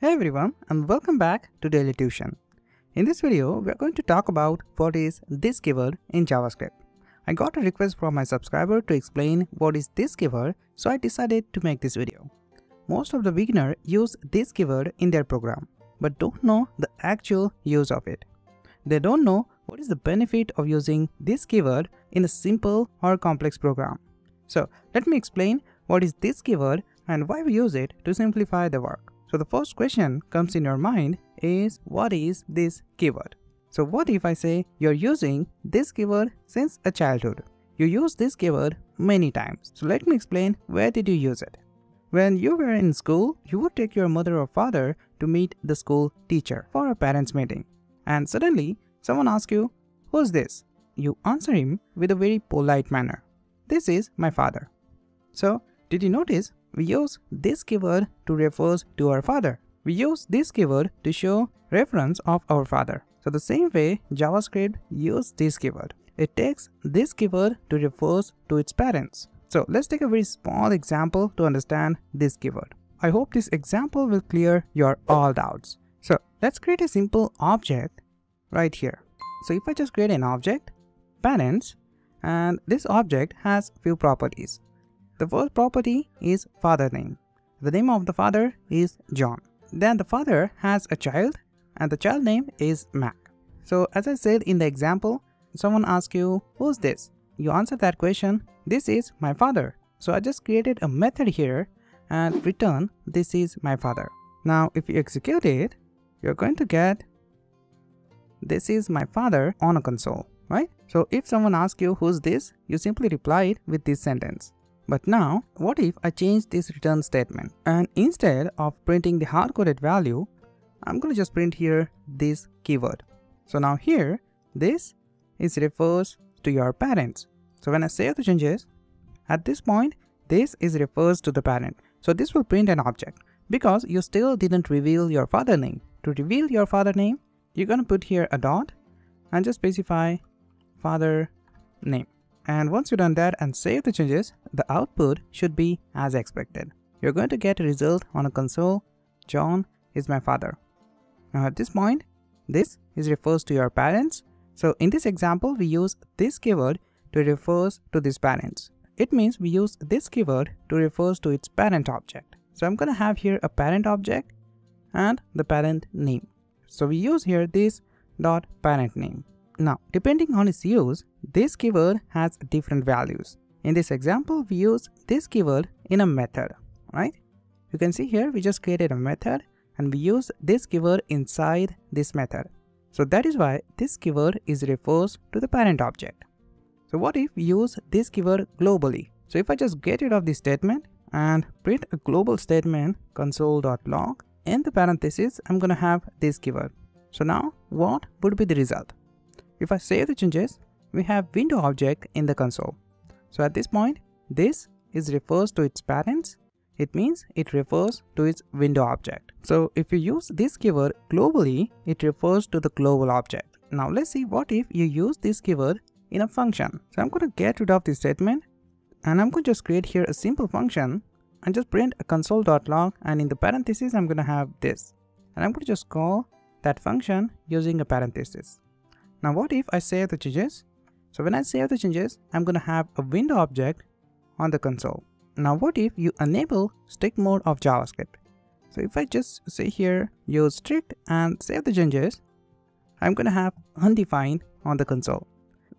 Hey everyone and welcome back to Daily Tuition. In this video, we are going to talk about what is this keyword in JavaScript. I got a request from my subscriber to explain what is this keyword, so I decided to make this video. Most of the beginner use this keyword in their program, but don't know the actual use of it. They don't know what is the benefit of using this keyword in a simple or complex program. So let me explain what is this keyword and why we use it to simplify the work. So the first question comes in your mind is what is this keyword? So what if I say you're using this keyword since a childhood? You use this keyword many times. So let me explain where did you use it? When you were in school, you would take your mother or father to meet the school teacher for a parents meeting. And suddenly someone asks you, who's this? You answer him with a very polite manner. This is my father. So did you notice we use this keyword to refer to our father. We use this keyword to show reference of our father. So the same way JavaScript use this keyword. It takes this keyword to refer to its parents. So let's take a very small example to understand this keyword. I hope this example will clear your all doubts. So let's create a simple object right here. So if I just create an object, parents, and this object has few properties. The first property is father name. The name of the father is John. Then the father has a child and the child name is Mac. So as I said in the example, someone asks you, who's this? You answer that question, this is my father. So I just created a method here and return this is my father. Now if you execute it, you're going to get this is my father on a console, right? So if someone asks you who's this, you simply reply it with this sentence. But now, what if I change this return statement and instead of printing the hard-coded value, I'm going to just print here this keyword. So now here, this is refers to your parents. So when I save the changes, at this point, this is refers to the parent. So this will print an object because you still didn't reveal your father name. To reveal your father name, you're going to put here a dot and just specify father name. And once you've done that and save the changes, the output should be as expected. You're going to get a result on a console, John is my father. Now at this point, this is refers to your parents. So in this example, we use this keyword to refers to these parents. It means we use this keyword to refers to its parent object. So I'm going to have here a parent object and the parent name. So we use here this dot parent name. Now, depending on its use, this keyword has different values. In this example, we use this keyword in a method, right? You can see here, we just created a method and we use this keyword inside this method. So that is why this keyword is refers to the parent object. So what if we use this keyword globally? So if I just get rid of this statement and print a global statement console.log in the parenthesis, I'm going to have this keyword. So now what would be the result? If I save the changes, we have window object in the console. So at this point, this is refers to its parents. It means it refers to its window object. So if you use this keyword globally, it refers to the global object. Now let's see what if you use this keyword in a function. So I'm going to get rid of this statement and I'm going to just create here a simple function and just print a console.log and in the parentheses I'm going to have this. And I'm going to just call that function using a parenthesis. Now what if I save the changes? So when I save the changes, I'm going to have a window object on the console. Now what if you enable strict mode of JavaScript? So if I just say here use strict and save the changes, I'm going to have undefined on the console.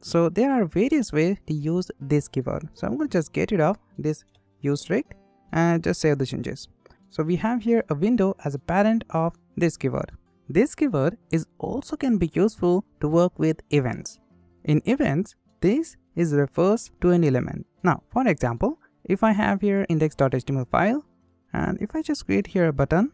So there are various ways to use this keyword. So I'm going to just get rid of this use strict and just save the changes. So we have here a window as a parent of this keyword. This keyword is also can be useful to work with events. In events, this is refers to an element. Now, for example, if I have here index.html file and if I just create here a button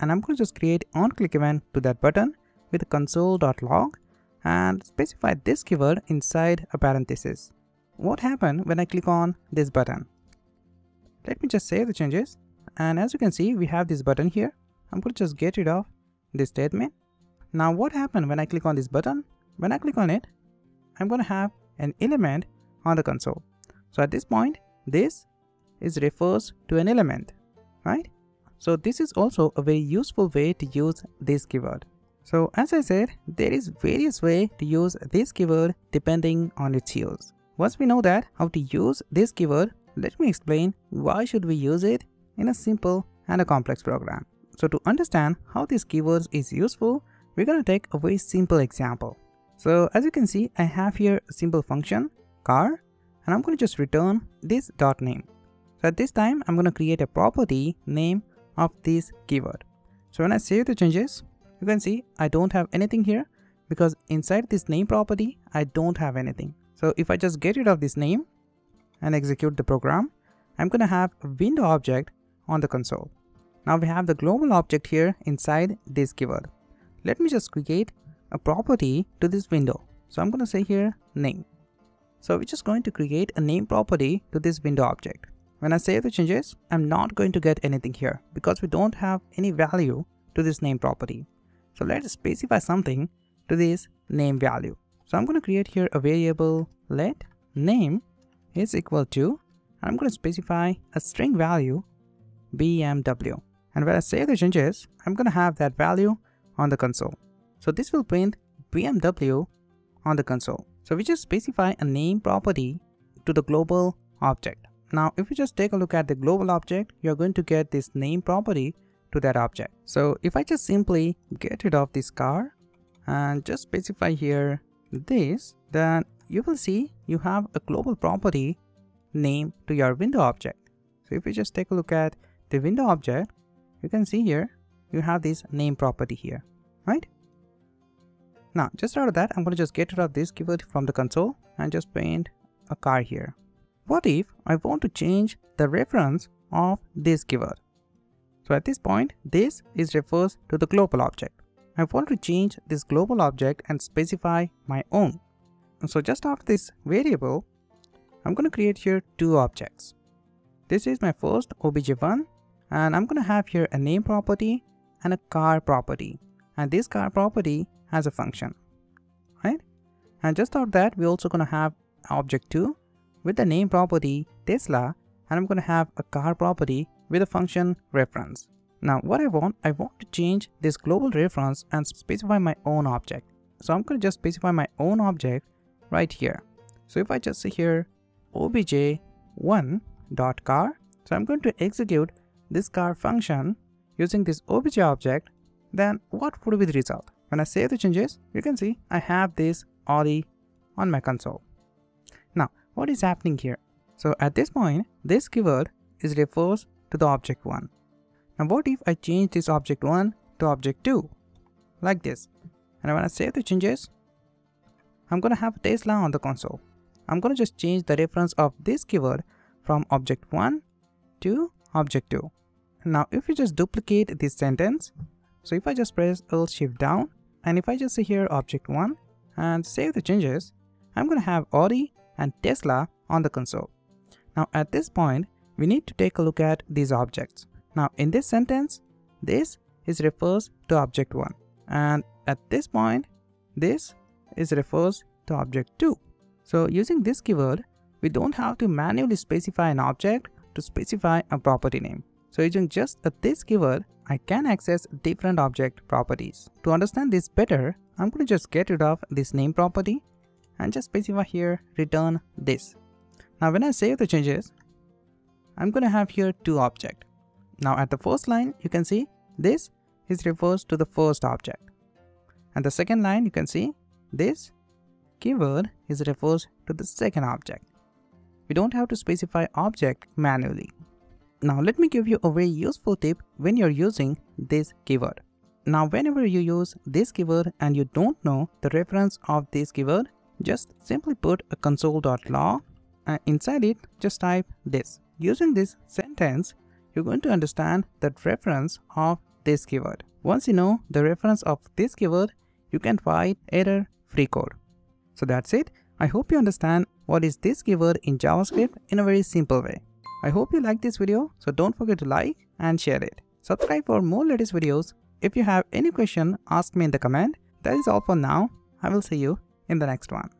and I'm going to just create on click event to that button with console.log and specify this keyword inside a parenthesis. What happened when I click on this button? Let me just save the changes and as you can see we have this button here. I'm going to just get rid of this statement. Now what happened when I click on this button? When I click on it, I'm going to have an element on the console. So at this point, this is refers to an element, right? So this is also a very useful way to use this keyword. So as I said, there is various way to use this keyword depending on its use. Once we know that how to use this keyword, let me explain why should we use it in a simple and a complex program. So to understand how this keywords is useful, we're going to take a very simple example. So as you can see, I have here a simple function car and I'm going to just return this dot name. So at this time, I'm going to create a property name of this keyword. So when I save the changes, you can see I don't have anything here because inside this name property, I don't have anything. So if I just get rid of this name and execute the program, I'm going to have a window object on the console. Now we have the global object here inside this keyword. Let me just create a property to this window. So I'm going to say here name. So we're just going to create a name property to this window object. When I save the changes, I'm not going to get anything here because we don't have any value to this name property. So let's specify something to this name value. So I'm going to create here a variable let name is equal to, I'm going to specify a string value BMW. And when I save the changes, I'm going to have that value on the console. So this will print BMW on the console. So we just specify a name property to the global object. Now, if you just take a look at the global object, you're going to get this name property to that object. So if I just simply get rid of this car and just specify here this, then you will see you have a global property name to your window object. So if you just take a look at the window object, you can see here, you have this name property here, right? Now, just out of that, I'm going to just get rid of this keyword from the console and just paint a car here. What if I want to change the reference of this keyword? So at this point, this is refers to the global object. I want to change this global object and specify my own. So just after this variable, I'm going to create here two objects. This is my first obj1 and I'm going to have here a name property and a car property. And this car property has a function, right? And just after that, we're also going to have object 2 with the name property Tesla and I'm going to have a car property with a function reference. Now what I want, I want to change this global reference and specify my own object. So I'm going to just specify my own object right here. So if I just say here obj1.car, so I'm going to execute this car function using this obj object, then what would be the result? When I save the changes, you can see I have this Audi on my console. Now, what is happening here? So at this point, this keyword is refers to the object 1. Now what if I change this object 1 to object 2? Like this. And when I save the changes, I'm going to have Tesla on the console. I'm going to just change the reference of this keyword from object 1 to object 2. Now if you just duplicate this sentence, so if I just press Alt Shift down and if I just say here object 1 and save the changes, I'm going to have Audi and Tesla on the console. Now at this point, we need to take a look at these objects. Now in this sentence, this is refers to object 1 and at this point, this is refers to object 2. So using this keyword, we don't have to manually specify an object to specify a property name. So using just uh, this keyword, I can access different object properties. To understand this better, I'm going to just get rid of this name property and just specify here return this. Now when I save the changes, I'm going to have here two object. Now at the first line, you can see this is refers to the first object. And the second line, you can see this keyword is refers to the second object. We don't have to specify object manually. Now let me give you a very useful tip when you're using this keyword. Now whenever you use this keyword and you don't know the reference of this keyword, just simply put a console.log and inside it just type this. Using this sentence, you're going to understand the reference of this keyword. Once you know the reference of this keyword, you can find error-free code. So that's it. I hope you understand what is this keyword in JavaScript in a very simple way. I hope you like this video, so don't forget to like and share it. Subscribe for more latest videos. If you have any question, ask me in the comment. That is all for now. I will see you in the next one.